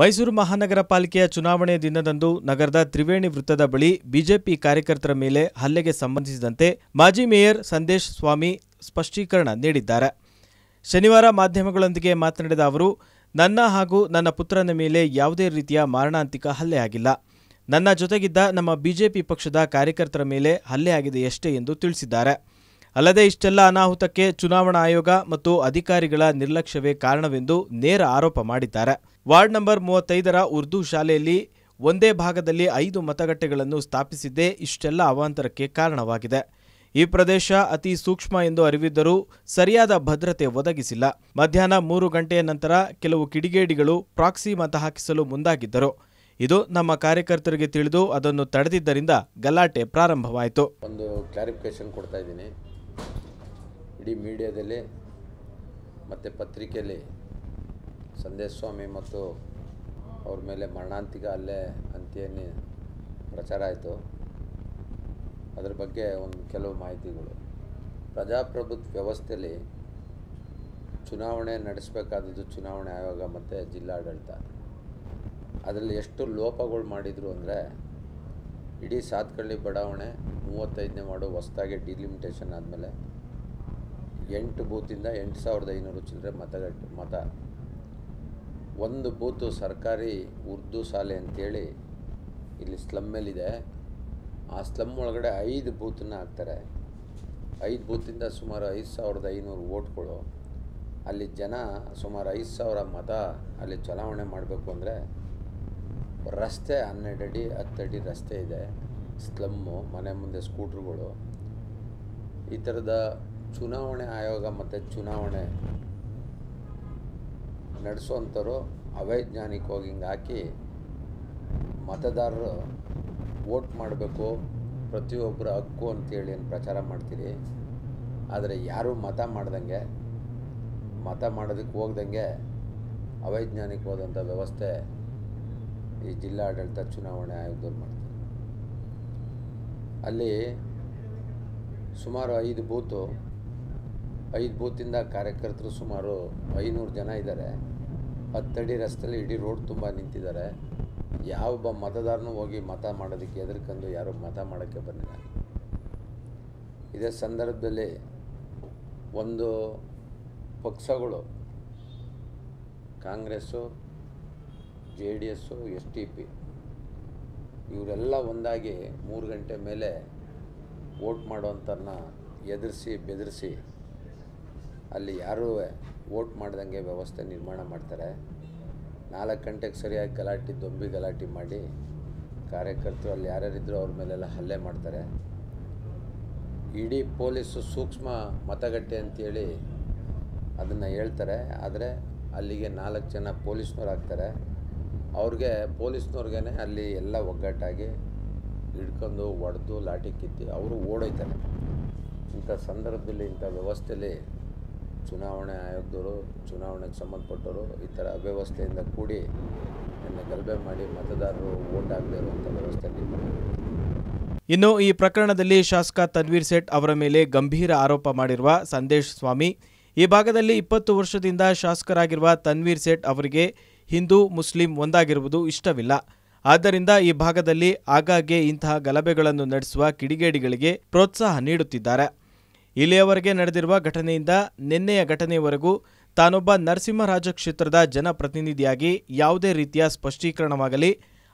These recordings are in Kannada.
ಮೈಸೂರು ಮಹಾನಗರ ಪಾಲಿಕೆಯ ಚುನಾವಣೆ ದಿನದಂದು ನಗರದ ತ್ರಿವೇಣಿ ವೃತ್ತದ ಬಳಿ ಬಿಜೆಪಿ ಕಾರ್ಯಕರ್ತರ ಮೇಲೆ ಹಲ್ಲೆಗೆ ಸಂಬಂಧಿಸಿದಂತೆ ಮಾಜಿ ಮೇಯರ್ ಸಂದೇಶ್ ಸ್ವಾಮಿ ಸ್ಪಷ್ಟೀಕರಣ ನೀಡಿದ್ದಾರೆ. ಶನಿವಾರ ಮಾಧ್ಯಮಗಳೊಂದಿಗೆ ಮಾತನಾಡಿದ ಅವರು, ನನ್ನ ಹಾಗೂ ನನ್ನ ಪುತ್ರನ ಮೇಲೆ ಯಾವುದೇ ರೀತಿಯ ಮಾರಣಾಂತಿಕ ಹಲ್ಲೆ ಆಗಿಲ್ಲ ನನ್ನ ಜೊತೆಗಿದ್ದ ನಮ್ಮ ಬಿಜೆಪಿ ಪಕ್ಷದ ಕಾರ್ಯಕರ್ತರ ಮೇಲೆ ಹಲ್ಲೆ ಆಗಿದೆಯಷ್ಟೇ ಎಂದು ತಿಳಿಸಿದ್ದಾರೆ. ಅಲ್ಲದೆ ಇಷ್ಟೆಲ್ಲ ಅನಾಹುತಕ್ಕೆ ಚುನಾವಣಾ ಆಯೋಗ ಮತ್ತು ಅಧಿಕಾರಿಗಳ ನಿರ್ಲಕ್ಷ್ಯವೇ ಕಾರಣವೆಂದು ನೇರ ಆರೋಪ ಮಾಡಿದ್ದಾರೆ. ವಾರ್ಡ್ ನಂಬರ್ ಮೂವತ್ತೈದರ ಉರ್ದು ಶಾಲೆಯಲ್ಲಿ ಒಂದೇ ಭಾಗದಲ್ಲಿ ಐದು ಮತಗಟ್ಟೆಗಳನ್ನು ಸ್ಥಾಪಿಸಿದ್ದೇ ಇಷ್ಟೆಲ್ಲ ಅವಾಂತರಕ್ಕೆ ಕಾರಣವಾಗಿದೆ. ಈ ಪ್ರದೇಶ ಅತಿ ಸೂಕ್ಷ್ಮ ಎಂದು ಅರಿವಿದ್ದರೂ ಸರಿಯಾದ ಭದ್ರತೆ ಒದಗಿಸಿಲ್ಲ. ಮಧ್ಯಾಹ್ನ ಮೂರು ಗಂಟೆಯ ನಂತರ ಕೆಲವು ಕಿಡಿಗೇಡಿಗಳು ಪ್ರಾಕ್ಸಿ ಮತ ಹಾಕಿಸಲು ಮುಂದಾಗಿದ್ದರು. ಇದು ನಮ್ಮ ಕಾರ್ಯಕರ್ತರಿಗೆ ತಿಳಿದು ಅದನ್ನು ತಡೆದಿದ್ದರಿಂದ ಗಲಾಟೆ ಪ್ರಾರಂಭವಾಯಿತು. ಒಂದು ಕ್ಲಾರಿಫಿಕೇಶನ್ ಕೊಡ್ತಾ ಇದ್ದೀನಿ. ಇಡೀ ಮೀಡಿಯಾದಲ್ಲಿ ಮತ್ತು ಪತ್ರಿಕೆಯಲ್ಲಿ ಸಂದೇಶ್ ಸ್ವಾಮಿ ಮತ್ತು ಅವ್ರ ಮೇಲೆ ಮರಣಾಂತಿಕ ಅಲ್ಲೇ ಅಂತೇನು ಪ್ರಚಾರ ಆಯಿತು. ಅದ್ರ ಬಗ್ಗೆ ಒಂದು ಕೆಲವು ಮಾಹಿತಿಗಳು. ಪ್ರಜಾಪ್ರಭುತ್ವ ವ್ಯವಸ್ಥೆಯಲ್ಲಿ ಚುನಾವಣೆ ನಡೆಸಬೇಕಾದದ್ದು ಚುನಾವಣೆ ಆಯೋಗ ಮತ್ತು ಜಿಲ್ಲಾಡಳಿತ. ಅದರಲ್ಲಿ ಎಷ್ಟು ಲೋಪಗಳು ಮಾಡಿದರು ಅಂದರೆ ಇಡೀ ಸಾತ್ಕಳ್ಳಿ ಬಡಾವಣೆ ಮೂವತ್ತೈದನೇ ವಾರ್ಡು ಹೊಸದಾಗಿ ಡಿಲಿಮಿಟೇಷನ್ ಆದಮೇಲೆ ಎಂಟು ಬೂತಿಂದ ಎಂಟು ಸಾವಿರದ ಐನೂರು ಚಿಲ್ಲರೆ ಮತಗಟ್ಟೆ ಮತ ಒಂದು ಬೂತು ಸರ್ಕಾರಿ ಉರ್ದು ಶಾಲೆ ಅಂತೇಳಿ ಇಲ್ಲಿ ಸ್ಲಮ್ಮಲ್ಲಿದೆ ಆ ಸ್ಲಮ್ ಒಳಗಡೆ ಐದು ಬೂತನ್ನ ಹಾಕ್ತಾರೆ. ಐದು ಬೂತಿಂದ ಸುಮಾರು ಐದು ಸಾವಿರದ ಐನೂರು ಓಟ್ಗಳು ಅಲ್ಲಿ ಜನ ಸುಮಾರು ಐದು ಸಾವಿರ ಮತ ಅಲ್ಲಿ ಚಲಾವಣೆ ಮಾಡಬೇಕು ಅಂದರೆ ರಸ್ತೆ ಹನ್ನೆರಡು ಅಡಿ ಅಡಿ ರಸ್ತೆ ಇದೆ. ಸ್ಲಮ್ಮು ಮನೆ ಮುಂದೆ ಸ್ಕೂಟ್ರುಗಳು ಈ ಥರದ ಚುನಾವಣೆ ಆಯೋಗ ಮತ್ತು ಚುನಾವಣೆ ನಡೆಸೋವಂಥವ್ರು ಅವೈಜ್ಞಾನಿಕವಾಗಿ ಹಿಂಗೆ ಹಾಕಿ ಮತದಾರರು ವೋಟ್ ಮಾಡಬೇಕು, ಪ್ರತಿಯೊಬ್ಬರ ಹಕ್ಕು ಅಂತೇಳಿ ಏನು ಪ್ರಚಾರ ಮಾಡ್ತೀರಿ? ಆದರೆ ಯಾರೂ ಮತ ಮಾಡ್ದಂಗೆ, ಮತ ಮಾಡೋದಕ್ಕೆ ಹೋಗ್ದಂಗೆ ಅವೈಜ್ಞಾನಿಕವಾದಂಥ ವ್ಯವಸ್ಥೆ ಈ ಜಿಲ್ಲಾಡಳಿತ ಚುನಾವಣೆ ಆಯೋಗದವ್ರು ಮಾಡ್ತಾರೆ. ಅಲ್ಲಿ ಸುಮಾರು ಐದು ಬೂತು, ಐದು ಬೂತಿಂದ ಕಾರ್ಯಕರ್ತರು ಸುಮಾರು ಐನೂರು ಜನ ಇದ್ದಾರೆ. ಹತ್ತಡಿ ರಸ್ತೆಯಲ್ಲಿ ಇಡೀ ರೋಡ್ ತುಂಬ ನಿಂತಿದ್ದಾರೆ. ಯಾವೊಬ್ಬ ಮತದಾರನೂ ಹೋಗಿ ಮತ ಮಾಡೋದಕ್ಕೆ ಎದುರ್ಕೊಂಡು ಯಾರು ಮತ ಮಾಡೋಕ್ಕೆ ಬಂದಿಲ್ಲ. ಇದೇ ಸಂದರ್ಭದಲ್ಲಿ ಒಂದು ಪಕ್ಷಗಳು, Congress, J D S, S T P ಇವರೆಲ್ಲ ಒಂದಾಗಿ ಮೂರು ಗಂಟೆ ಮೇಲೆ ವೋಟ್ ಮಾಡೋವಂಥನ್ನ ಎದುರಿಸಿ ಬೆದರಿಸಿ ಅಲ್ಲಿ ಯಾರೂ ವೋಟ್ ಮಾಡ್ದಂಗೆ ವ್ಯವಸ್ಥೆ ನಿರ್ಮಾಣ ಮಾಡ್ತಾರೆ. ನಾಲ್ಕು ಗಂಟೆಗೆ ಸರಿಯಾಗಿ ಗಲಾಟೆ, ದೊಂಬಿ ಗಲಾಟೆ ಮಾಡಿ ಕಾರ್ಯಕರ್ತರು ಅಲ್ಲಿ ಯಾರ್ಯಾರಿದ್ರು ಅವ್ರ ಮೇಲೆಲ್ಲ ಹಲ್ಲೆ ಮಾಡ್ತಾರೆ. ಇಡೀ ಪೊಲೀಸು ಸೂಕ್ಷ್ಮ ಮತಗಟ್ಟೆ ಅಂತೇಳಿ ಅದನ್ನು ಹೇಳ್ತಾರೆ. ಆದರೆ ಅಲ್ಲಿಗೆ ನಾಲ್ಕು ಜನ ಪೊಲೀಸ್ನವ್ರು ಆಗ್ತಾರೆ. ಅವ್ರಿಗೆ ಪೊಲೀಸ್ನವ್ರಿಗೇ ಅಲ್ಲಿ ಎಲ್ಲ ಒಗ್ಗಟ್ಟಾಗಿ ಹಿಡ್ಕೊಂಡು ಒಡೆದು ಲಾಠಿ ಕಿತ್ತಿ ಅವರು ಓಡೋಯ್ತಾರೆ. ಇಂಥ ಸಂದರ್ಭದಲ್ಲಿ ಇಂಥ ವ್ಯವಸ್ಥೆಯಲ್ಲಿ ಚುನಾವಣೆ ಆಯೋಗದವರು, ಚುನಾವಣೆಗೆ ಸಂಬಂಧಪಟ್ಟವರು ಈ ಥರ ಅವ್ಯವಸ್ಥೆಯಿಂದ ಕೂಡಿ ಎಲ್ಲ ಗಲಭೆ ಮಾಡಿ ಮತದಾರರು ಓಟ್ ಆಗದೇ ಇರುವಂಥ ವ್ಯವಸ್ಥೆ ಇನ್ನು ಈ ಪ್ರಕರಣದಲ್ಲಿ ಶಾಸಕ ತನ್ವೀರ್ ಸೇಠ್ ಅವರ ಮೇಲೆ ಗಂಭೀರ ಆರೋಪ ಮಾಡಿರುವ ಸಂದೇಶ್ ಸ್ವಾಮಿ. ಈ ಭಾಗದಲ್ಲಿ ಇಪ್ಪತ್ತು ವರ್ಷದಿಂದ ಶಾಸಕರಾಗಿರುವ ತನ್ವೀರ್ ಸೇಠ್ ಅವರಿಗೆ ಹಿಂದೂ, ಮುಸ್ಲಿಂ ಒಂದಾಗಿರುವುದು ಇಷ್ಟವಿಲ್ಲ. ಆದ್ದರಿಂದ ಈ ಭಾಗದಲ್ಲಿ ಆಗಾಗ್ಗೆ ಇಂತಹ ಗಲಭೆಗಳನ್ನು ನಡೆಸುವ ಕಿಡಿಗೇಡಿಗಳಿಗೆ ಪ್ರೋತ್ಸಾಹ ನೀಡುತ್ತಿದ್ದಾರೆ. ಇಲ್ಲಿಯವರೆಗೆ ನಡೆದಿರುವ ಘಟನೆಯಿಂದ ನಿನ್ನೆಯ ಘಟನೆಯವರೆಗೂ ತಾನೊಬ್ಬ ನರಸಿಂಹರಾಜ ಕ್ಷೇತ್ರದ ಜನಪ್ರತಿನಿಧಿಯಾಗಿ ಯಾವುದೇ ರೀತಿಯ ಸ್ಪಷ್ಟೀಕರಣವಾಗಲಿ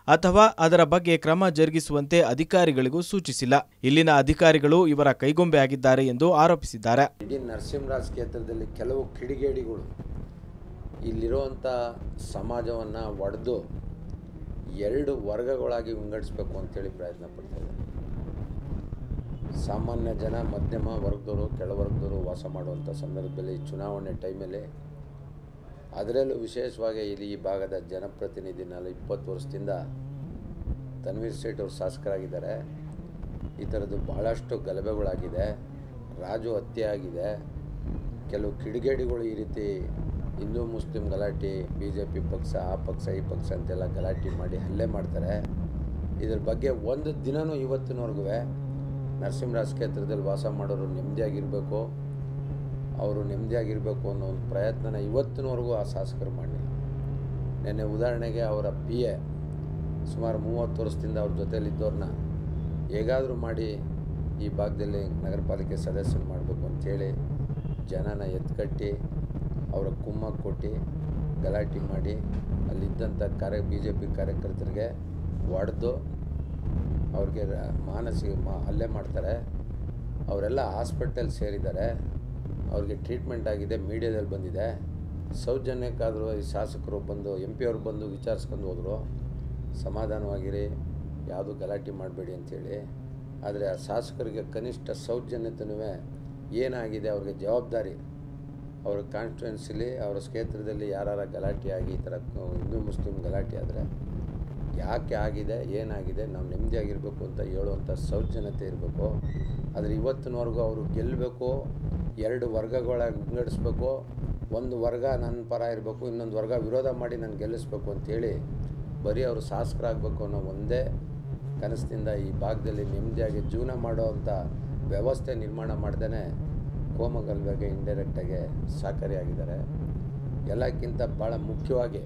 ಅಥವಾ ಅದರ ಬಗ್ಗೆ ಕ್ರಮ ಜರುಗಿಸುವಂತೆ ಅಧಿಕಾರಿಗಳಿಗೂ ಸೂಚಿಸಿಲ್ಲ. ಇಲ್ಲಿನ ಅಧಿಕಾರಿಗಳು ಇವರ ಕೈಗೊಂಬೆ ಆಗಿದ್ದಾರೆ ಎಂದು ಆರೋಪಿಸಿದ್ದಾರೆ. ಇಡೀ ನರಸಿಂಹರಾಜ್ ಕ್ಷೇತ್ರದಲ್ಲಿ ಕೆಲವು ಕಿಡಿಗೇಡಿಗಳು ಇಲ್ಲಿರುವಂಥ ಸಮಾಜವನ್ನು ಒಡೆದು ಎರಡು ವರ್ಗಗಳಾಗಿ ವಿಂಗಡಿಸಬೇಕು ಅಂತೇಳಿ ಪ್ರಯತ್ನ ಪಡ್ತಾ ಇದ್ದಾರೆ. ಸಾಮಾನ್ಯ ಜನ ಮಧ್ಯಮ ವರ್ಗದವರು ಕೆಳವರ್ಗದವರು ವಾಸ ಮಾಡುವಂಥ ಸಂದರ್ಭದಲ್ಲಿ ಚುನಾವಣೆ ಟೈಮಲ್ಲಿ ಅದರಲ್ಲೂ ವಿಶೇಷವಾಗಿ ಇಲ್ಲಿ ಈ ಭಾಗದ ಜನಪ್ರತಿನಿಧಿನಲ್ಲಿ ಇಪ್ಪತ್ತು ವರ್ಷದಿಂದ ತನ್ವೀರ್ ಸೇಠ್ ಅವರು ಶಾಸಕರಾಗಿದ್ದಾರೆ. ಈ ಥರದ್ದು ಭಾಳಷ್ಟು ಗಲಭೆಗಳಾಗಿದೆ. ರಾಜು ಹತ್ಯೆ ಆಗಿದೆ. ಕೆಲವು ಕಿಡಿಗೇಡಿಗಳು ಈ ರೀತಿ ಹಿಂದೂ ಮುಸ್ಲಿಂ ಗಲಾಟೆ ಬಿ ಜೆ ಪಿ ಪಕ್ಷ, ಆ ಪಕ್ಷ, ಈ ಪಕ್ಷ ಅಂತೆಲ್ಲ ಗಲಾಟೆ ಮಾಡಿ ಹಲ್ಲೆ ಮಾಡ್ತಾರೆ. ಇದ್ರ ಬಗ್ಗೆ ಒಂದು ದಿನವೂ ಇವತ್ತಿನವರೆಗೂ ನರಸಿಂಹರಾಜ್ ಕ್ಷೇತ್ರದಲ್ಲಿ ವಾಸ ಮಾಡೋರು ನೆಮ್ಮದಿಯಾಗಿರಬೇಕು. ಅವರು ನೆಮ್ಮದಿಯಾಗಿರಬೇಕು ಅನ್ನೋ ಒಂದು ಪ್ರಯತ್ನನ ಇವತ್ತಿನವರೆಗೂ ಆ ಶಾಸಕರು ಮಾಡಲಿಲ್ಲ ನೆನ್ನೆ ಉದಾಹರಣೆಗೆ ಅವರ ಪಿ ಎ ಸುಮಾರು ಮೂವತ್ತು ವರ್ಷದಿಂದ ಅವ್ರ ಜೊತೆಯಲ್ಲಿದ್ದವ್ರನ್ನ ಹೇಗಾದರೂ ಮಾಡಿ ಈ ಭಾಗದಲ್ಲಿ ನಗರ ಪಾಲಿಕೆ ಸದಸ್ಯರು ಮಾಡಬೇಕು ಅಂಥೇಳಿ ಜನನ ಎತ್ಕಟ್ಟಿ, ಅವರ ಕುಮ್ಮ ಕೊಟ್ಟು, ಗಲಾಟೆ ಮಾಡಿ, ಅಲ್ಲಿದ್ದಂಥ ಕಾರ್ಯ ಬಿ ಜೆ ಪಿ ಕಾರ್ಯಕರ್ತರಿಗೆ ಹೊಡೆದು ಅವ್ರಿಗೆ ಮಾನಸಿಕ ಮಾ ಹಲ್ಲೆ ಮಾಡ್ತಾರೆ. ಅವರೆಲ್ಲ ಹಾಸ್ಪಿಟಲ್ ಸೇರಿದ್ದಾರೆ. ಅವ್ರಿಗೆ ಟ್ರೀಟ್ಮೆಂಟ್ ಆಗಿದೆ, ಮೀಡಿಯಾದಲ್ಲಿ ಬಂದಿದೆ. ಸೌಜನ್ಯಕ್ಕಾದರೂ ಈ ಶಾಸಕರು ಬಂದು ಎಂ ಪಿ ಅವ್ರು ಬಂದು ವಿಚಾರಿಸ್ಕೊಂಡು ಹೋದರು. ಸಮಾಧಾನವಾಗಿರಿ, ಯಾವುದು ಗಲಾಟೆ ಮಾಡಬೇಡಿ ಅಂಥೇಳಿ ಆದರೆ ಆ ಶಾಸಕರಿಗೆ ಕನಿಷ್ಠ ಸೌಜನ್ಯತನವೇ ಏನಾಗಿದೆ, ಅವ್ರಿಗೆ ಜವಾಬ್ದಾರಿ. ಅವರ ಕಾನ್ಸ್ಟಿಟ್ಯೂನ್ಸಿಲಿ ಅವರ ಕ್ಷೇತ್ರದಲ್ಲಿ ಯಾರಾರ ಗಲಾಟೆ ಆಗಿ, ಈ ಥರ ಹಿಂದೂ ಮುಸ್ಲಿಂ ಗಲಾಟೆ ಆದರೆ ಯಾಕೆ ಆಗಿದೆ, ಏನಾಗಿದೆ, ನಾವು ನೆಮ್ಮದಿಯಾಗಿರಬೇಕು ಅಂತ ಹೇಳುವಂಥ ಸೌಜನ್ಯತೆ ಇರಬೇಕು. ಆದರೆ ಇವತ್ತಿನವರೆಗೂ ಅವರು ಗೆಲ್ಲಬೇಕು ಎರಡು ವರ್ಗಗಳಾಗಿ ವಿಂಗಡಿಸ್ಬೇಕು, ಒಂದು ವರ್ಗ ನನ್ನ ಪರ ಇರಬೇಕು, ಇನ್ನೊಂದು ವರ್ಗ ವಿರೋಧ ಮಾಡಿ ನಾನು ಗೆಲ್ಲಿಸ್ಬೇಕು ಅಂತೇಳಿ ಬರೀ ಅವರು ಶಾಸಕರಾಗಬೇಕು ಅನ್ನೋ ಒಂದೇ ಕನಸಿನಿಂದ ಈ ಭಾಗದಲ್ಲಿ ನೆಮ್ಮದಿಯಾಗಿ ಜೀವನ ಮಾಡೋವಂಥ ವ್ಯವಸ್ಥೆ ನಿರ್ಮಾಣ ಮಾಡ್ದೇ ಕೋಮಗಲ್ವೆಗೆ ಇಂಡೈರೆಕ್ಟಾಗಿ ಸಹಕಾರಿಯಾಗಿದ್ದಾರೆ. ಎಲ್ಲಕ್ಕಿಂತ ಭಾಳ ಮುಖ್ಯವಾಗಿ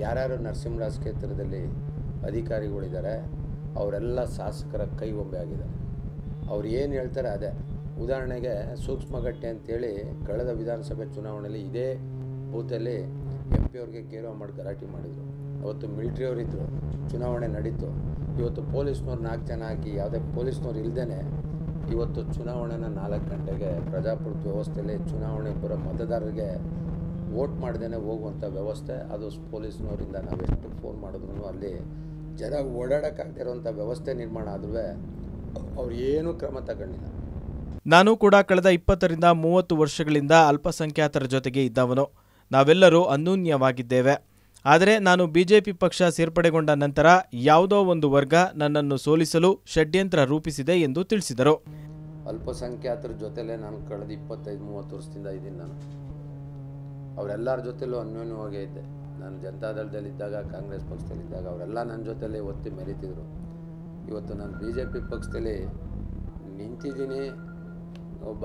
ಯಾರ್ಯಾರು ನರಸಿಂಹರಾಜ್ ಕ್ಷೇತ್ರದಲ್ಲಿ ಅಧಿಕಾರಿಗಳಿದ್ದಾರೆ, ಅವರೆಲ್ಲ ಶಾಸಕರ ಕೈ ಒಮ್ಮೆ ಆಗಿದ್ದಾರೆ. ಅವ್ರು ಏನು ಹೇಳ್ತಾರೆ ಅದೇ. ಉದಾಹರಣೆಗೆ ಸೂಕ್ಷ್ಮಗಟ್ಟೆ ಅಂತೇಳಿ ಕಳೆದ ವಿಧಾನಸಭೆ ಚುನಾವಣೆಯಲ್ಲಿ ಇದೇ ಬೂತಲ್ಲಿ ಎಂ ಪಿ ಅವ್ರಿಗೆ ಗೇರೋ ಮಾಡಿ ಗಲಾಟೆ ಮಾಡಿದರು. ಅವತ್ತು ಮಿಲಿಟ್ರಿಯವರಿದ್ದರು ಚುನಾವಣೆ ನಡೀತು. ಇವತ್ತು ಪೊಲೀಸ್ನವ್ರು ನಾಲ್ಕು ಜನ ಹಾಕಿ ಯಾವುದೇ ಪೊಲೀಸ್ನವ್ರು ಇಲ್ಲದೇ ಇವತ್ತು ಚುನಾವಣೆನ ನಾಲ್ಕು ಗಂಟೆಗೆ ಪ್ರಜಾಪ್ರಭುತ್ವ ವ್ಯವಸ್ಥೆಯಲ್ಲಿ ಚುನಾವಣೆ ಬರೋ ಮತದಾರರಿಗೆ ವೋಟ್ ಮಾಡ್ದೇ ಹೋಗುವಂಥ ವ್ಯವಸ್ಥೆ ಅದು ಪೊಲೀಸ್ನವರಿಂದ ನಾವೆಷ್ಟು ಫೋನ್ ಮಾಡಿದ್ರು ಅಲ್ಲಿ ಜನ ಓಡಾಡೋಕ್ಕಾಗದೇ ಇರೋವಂಥ ವ್ಯವಸ್ಥೆ ನಿರ್ಮಾಣ ಆದ್ರೂ ಅವ್ರು ಏನೂ ಕ್ರಮ ತಗೊಂಡಿಲ್ಲ. ನಾನು ಕೂಡ ಕಳೆದ ಇಪ್ಪತ್ತರಿಂದ ಮೂವತ್ತು ವರ್ಷಗಳಿಂದ ಅಲ್ಪಸಂಖ್ಯಾತರ ಜೊತೆಗೆ ಇದ್ದವನು. ನಾವೆಲ್ಲರೂ ಅನ್ಯೂನ್ಯವಾಗಿದ್ದೇವೆ ಆದರೆ ನಾನು ಬಿಜೆಪಿ ಪಕ್ಷ ಸೇರ್ಪಡೆಗೊಂಡ ನಂತರ ಯಾವುದೋ ಒಂದು ವರ್ಗ ನನ್ನನ್ನು ಸೋಲಿಸಲು ಷಡ್ಯಂತ್ರ ರೂಪಿಸಿದೆ ಎಂದು ತಿಳಿಸಿದರು. ಅಲ್ಪಸಂಖ್ಯಾತರ ಜೊತೆಲೇ ನಾನು ಕಳೆದ ಇಪ್ಪತ್ತೈದು ಮೂವತ್ತು ವರ್ಷದಿಂದ ಇದ್ದೀನಿ ನಾನು. ಅವರೆಲ್ಲರ ಜೊತೆಲೂ ಅನ್ಯೋನ್ಯವಾಗೇ ಇದ್ದೆ ನಾನು ಜನತಾದಳದಲ್ಲಿದ್ದಾಗ ಕಾಂಗ್ರೆಸ್ ಪಕ್ಷದಲ್ಲಿದ್ದಾಗ ಅವರೆಲ್ಲ ನನ್ನ ಜೊತೆಲಿ ಒತ್ತಿ ಮೆರೀತಿದ್ರು. ಇವತ್ತು ನಾನು ಬಿ ಜೆ ಪಿ ಪಕ್ಷದಲ್ಲಿ ನಿಂತಿದ್ದೀನಿ. ಒಬ್ಬ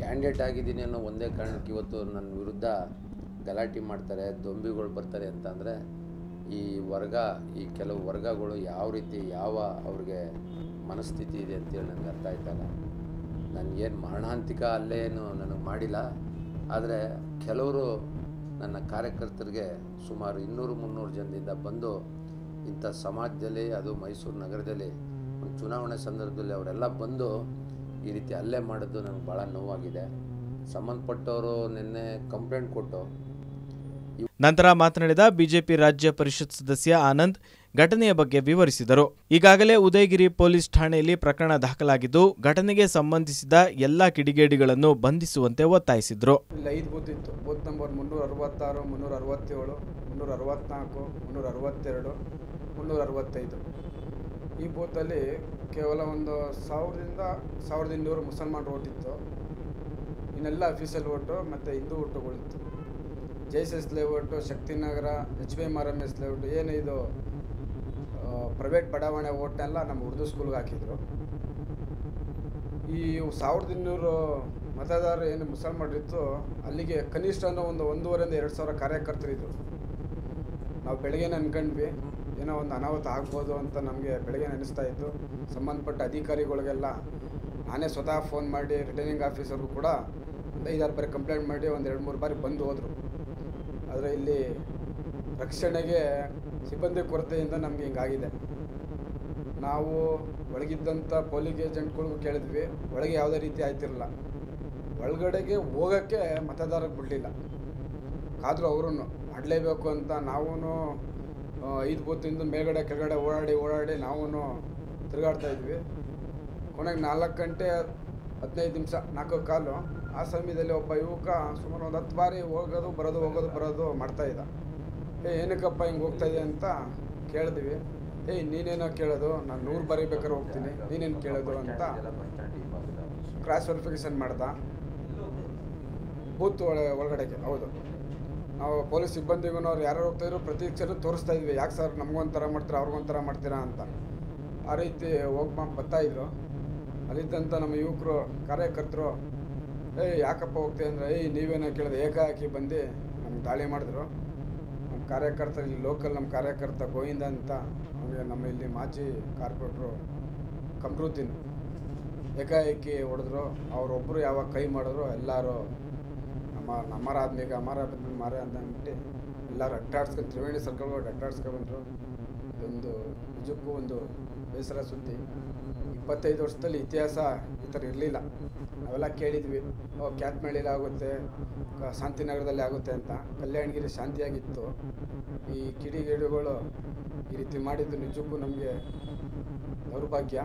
ಕ್ಯಾಂಡಿಡೇಟ್ ಆಗಿದ್ದೀನಿ ಅನ್ನೋ ಒಂದೇ ಕಾರಣಕ್ಕೆ ಇವತ್ತು ನನ್ನ ವಿರುದ್ಧ ಗಲಾಟೆ ಮಾಡ್ತಾರೆ, ದೊಂಬಿಗಳು ಬರ್ತಾರೆ ಅಂತ ಅಂದರೆ ಈ ವರ್ಗ, ಈ ಕೆಲವು ವರ್ಗಗಳು ಯಾವ ರೀತಿ, ಯಾವ ಅವ್ರಿಗೆ ಮನಸ್ಥಿತಿ ಇದೆ ಅಂತೇಳಿ ನನಗೆ ಅರ್ಥ ಆಯ್ತಲ್ಲ. ನನಗೇನು ಮರಣಾಂತಿಕ ಅಲ್ಲೇನು ನನಗೆ ಮಾಡಿಲ್ಲ. ಆದರೆ ಕೆಲವರು ನನ್ನ ಕಾರ್ಯಕರ್ತರಿಗೆ ಸುಮಾರು ಇನ್ನೂರು ಮುನ್ನೂರು ಜನದಿಂದ ಬಂದು ಇಂಥ ಸಮಾಜದಲ್ಲಿ, ಅದು ಮೈಸೂರು ನಗರದಲ್ಲಿ, ಒಂದು ಚುನಾವಣೆ ಸಂದರ್ಭದಲ್ಲಿ ಅವರೆಲ್ಲ ಬಂದು ಈ ರೀತಿ ಅಲ್ಲೇ ಮಾಡಿದ್ದು ನನಗೆ ಭಾಳ ನೋವಾಗಿದೆ. ಸಂಬಂಧಪಟ್ಟವರು ನಿನ್ನೆ ಕಂಪ್ಲೇಂಟ್ ಕೊಟ್ಟು ನಂತರ ಮಾತನಾಡಿದ ಬಿಜೆಪಿ ರಾಜ್ಯ ಪರಿಷತ್ ಸದಸ್ಯ ಆನಂದ್ ಘಟನೆಯ ಬಗ್ಗೆ ವಿವರಿಸಿದರು. ಈಗಾಗಲೇ ಉದಯಗಿರಿ ಪೊಲೀಸ್ ಠಾಣೆಯಲ್ಲಿ ಪ್ರಕರಣ ದಾಖಲಾಗಿದ್ದು, ಘಟನೆಗೆ ಸಂಬಂಧಿಸಿದ ಎಲ್ಲಾ ಕಿಡಿಗೇಡಿಗಳನ್ನು ಬಂಧಿಸುವಂತೆ ಒತ್ತಾಯಿಸಿದರು. ಐದು ಬೂತ್ ಇತ್ತು. ಬೂತ್ ನಂಬರ್ ಮುನ್ನೂರ ಅರವತ್ತಾರು ಮುನ್ನೂರ ಅರವತ್ತೇಳು ಮುನ್ನೂರ ಅರವತ್ತ್ನಾಲ್ಕು ಮುನ್ನೂರ ಅರವತ್ತೆರಡು ಮುನ್ನೂರ ಅರವತ್ತೈದು ಈ ಬೂತಲ್ಲಿ ಕೇವಲ ಒಂದು ಸಾವಿರದಿಂದ ಸಾವಿರದ ಇನ್ನೂರು ಮುಸಲ್ಮಾನ್ ಓಟಿತ್ತು ಇನ್ನೆಲ್ಲ ಅಫೀಷಿಯಲ್ ಓಟು ಮತ್ತು ಹಿಂದೂ ಓಟುಗಳಿತ್ತು Jesus layout, Shaktinagar, H B M R M S layout, ಏನು ಇದು ಪ್ರೈವೇಟ್ ಬಡಾವಣೆ ಓಟ್ನೆಲ್ಲ ನಮ್ಮ ಉರ್ದು ಸ್ಕೂಲ್ಗೆ ಹಾಕಿದ್ರು. ಈ ಸಾವಿರದ ಇನ್ನೂರು ಮತದಾರರು ಏನು ಮುಸಲ್ಮಾನರಿತ್ತು, ಅಲ್ಲಿಗೆ ಕನಿಷ್ಠ ಅನ್ನೋ ಒಂದು ಒಂದೂವರೆಯಿಂದ ಎರಡು ಸಾವಿರ ಕಾರ್ಯಕರ್ತರಿದ್ದರು ನಾವು ಬೆಳಗ್ಗೆ ಅನ್ಕೊಂಡ್ವಿ, ಏನೋ ಒಂದು ಅನಾಹುತ ಆಗ್ಬೋದು ಅಂತ ನಮಗೆ ಬೆಳಗ್ಗೆ ಅನಿಸ್ತಾ ಇತ್ತು. ಸಂಬಂಧಪಟ್ಟ ಅಧಿಕಾರಿಗಳಿಗೆಲ್ಲ ನಾನೇ ಸ್ವತಃ ಫೋನ್ ಮಾಡಿ, ರಿಟರ್ನಿಂಗ್ ಆಫೀಸರ್ಗೂ ಕೂಡ ಐದಾರು ಬಾರಿ ಕಂಪ್ಲೇಂಟ್ ಮಾಡಿ, ಒಂದು ಎರಡು ಮೂರು ಬಾರಿ ಬಂದು ಹೋದರು. ಆದರೆ ಇಲ್ಲಿ ರಕ್ಷಣೆಗೆ ಸಿಬ್ಬಂದಿ ಕೊರತೆಯಿಂದ ನಮಗೆ ಹಿಂಗಾಗಿದೆ. ನಾವು ಒಳಗಿದ್ದಂಥ ಪೊಲೀಸ್ ಏಜೆಂಟ್ಗಳಿಗೂ ಕೇಳಿದ್ವಿ, ಒಳಗೆ ಯಾವುದೇ ರೀತಿ ಆಯ್ತಿರಲ್ಲ ಒಳಗಡೆಗೆ ಹೋಗೋಕ್ಕೆ ಮತದಾರಕ್ಕೆ ಬಿಡಲಿಲ್ಲ. ಆದರೂ ಅವರು ಮಾಡಲೇಬೇಕು ಅಂತ ನಾವೂ ಐದು ಬೂತಿಂದ ಮೇಲ್ಗಡೆ, ಕೆಳಗಡೆ ಓಡಾಡಿ ಓಡಾಡಿ ನಾವೂ ತಿರುಗಾಡ್ತಾ ಇದ್ವಿ. ಕೊನೆಗೆ ನಾಲ್ಕು ಗಂಟೆ ಹದಿನೈದು ನಿಮಿಷ, ನಾಲ್ಕು ಕಾಲು ಆ ಸಮಯದಲ್ಲಿ ಒಬ್ಬ ಯುವಕ ಸುಮಾರು ಒಂದು ಹತ್ತು ಬಾರಿ ಹೋಗೋದು, ಬರೋದು ಹೋಗೋದು, ಬರೋದು ಮಾಡ್ತಾಯಿದ್ದ ಏ, ಏನಕ್ಕಪ್ಪ ಹಿಂಗೆ ಹೋಗ್ತಾಯಿದೆ ಅಂತ ಕೇಳಿದ್ವಿ. ಏಯ್ ನೀನೇನೋ ಕೇಳೋದು, ನಾನು ನೂರು ಬಾರಿ ಬೇಕಾದ್ರೆ ಹೋಗ್ತೀನಿ, ನೀನೇನು ಕೇಳೋದು? ಅಂತ ಕ್ರಾಸ್ ವೆರಿಫಿಕೇಷನ್ ಮಾಡ್ದ. ಬೂತ್ ಒಳ, ಒಳಗಡೆಗೆ, ಹೌದು. ನಾವು ಪೊಲೀಸ್ ಸಿಬ್ಬಂದಿಗೂ ಅವ್ರು ಯಾರು ಹೋಗ್ತಾಯಿದ್ರು ಪ್ರತಿ ಕ್ಷಣ ತೋರಿಸ್ತಾ ಇದ್ವಿ. ಯಾಕೆ ಸರ್ ನಮಗೊಂಥರ ಮಾಡ್ತೀರಾ, ಅವ್ರಿಗೊಂಥರ ಮಾಡ್ತೀರಾ ಅಂತ. ಆ ರೀತಿ ಹೋಗಿ ಬರ್ತಾಯಿದ್ರು ಅಲ್ಲಿದ್ದಂಥ ನಮ್ಮ ಯುವಕರು, ಕಾರ್ಯಕರ್ತರು ಏಯ್ ಯಾಕಪ್ಪ ಹೋಗ್ತೀವಿ ಅಂದರೆ ಏಯ್ ನೀವೇನೋ ಕೇಳಿದೆ, ಏಕಾಏಕಿ ಬಂದು ನಮ್ಗೆ ದಾಳಿ ಮಾಡಿದ್ರು. ನಮ್ಮ ಕಾರ್ಯಕರ್ತ ಇಲ್ಲಿ ಲೋಕಲ್ ನಮ್ಮ ಕಾರ್ಯಕರ್ತ ಗೋವಿಂದ ಅಂತ, ಅವನಿಗೆ ನಮ್ಮ ಇಲ್ಲಿ ಮಾಜಿ ಕಾರ್ಪೊರೇಟ್ರು ಕಮ್ರುದ್ದೀನ್. ಏಕಾಏಕಿ ಹೊಡೆದ್ರು ಅವರೊಬ್ಬರು ಯಾವಾಗ ಕೈ ಮಾಡಿದ್ರು, ಎಲ್ಲರೂ ನಮ್ಮ ನಮ್ಮರ ಆದ್ಮೇಲೆ ಅಮರ ಆದ್ಮೇಲೆ ಮಾರ ಅಂತ ಅಂದ್ಬಿಟ್ಟು ಎಲ್ಲರೂ ಅಡ್ಡಾಡ್ಸ್ಕೊಂಡು ತ್ರಿವೇಣಿ ಸರ್ಕಲ್ ಅಡ್ಡಾಡ್ಸ್ಕೊಂಡು ಬಂದರು. ಇದೊಂದು ನಿಜಕ್ಕೂ ಒಂದು ಬೇಸರ ಸುದ್ದಿ. ಇಪ್ಪತ್ತೈದು ವರ್ಷದಲ್ಲಿ ಇತಿಹಾಸ ಈ ಥರ ಇರಲಿಲ್ಲ. ನಾವೆಲ್ಲ ಕೇಳಿದ್ವಿ. ಓ ಕ್ಯಾತ್ಮೇಳಿಲಿ ಆಗುತ್ತೆ ಶಾಂತಿನಗರದಲ್ಲಿ ಆಗುತ್ತೆ ಅಂತ. ಕಲ್ಯಾಣಗಿರಿ ಶಾಂತಿಯಾಗಿತ್ತು. ಈ ಕಿಡಿಗೇಡುಗಳು ಈ ರೀತಿ ಮಾಡಿದ್ದು ನಿಜಕ್ಕೂ ನಮಗೆ ದೌರ್ಭಾಗ್ಯ.